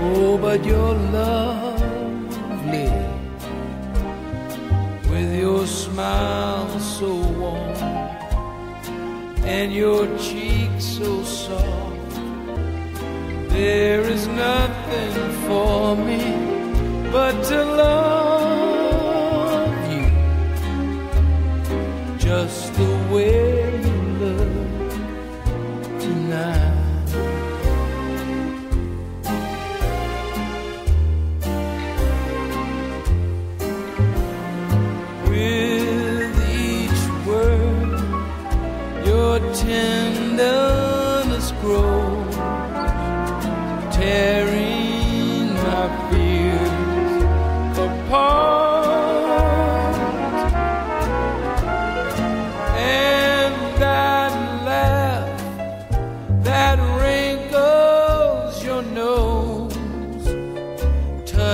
Oh, but you're lovely with your smile so warm and your cheeks so soft. There is nothing for me but to love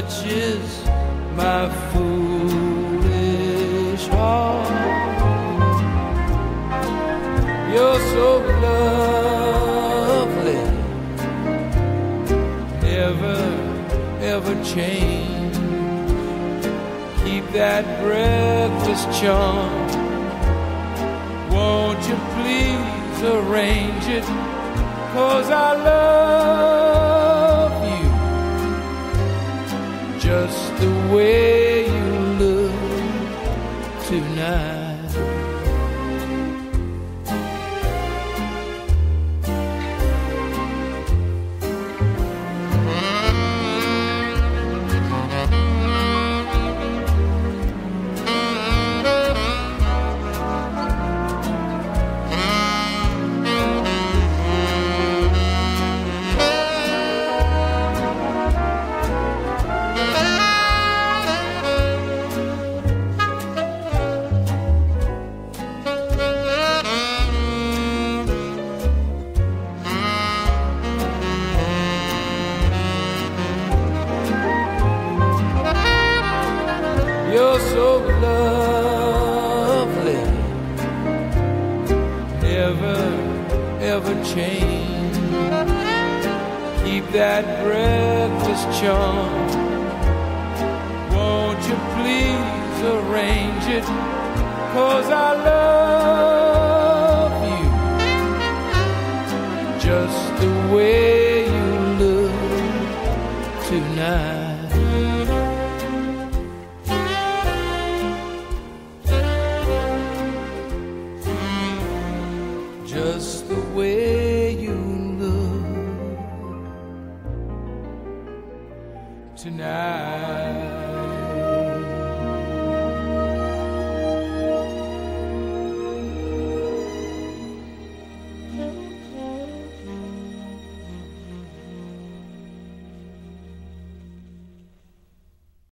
touches my foolish heart. You're so lovely, never ever change. Keep that breathless charm. Won't you please arrange it? Cause I love the way you look tonight. So lovely, never ever change. Keep that breathless charm. Won't you please arrange it? Cause I love you just the way you look tonight. Tonight.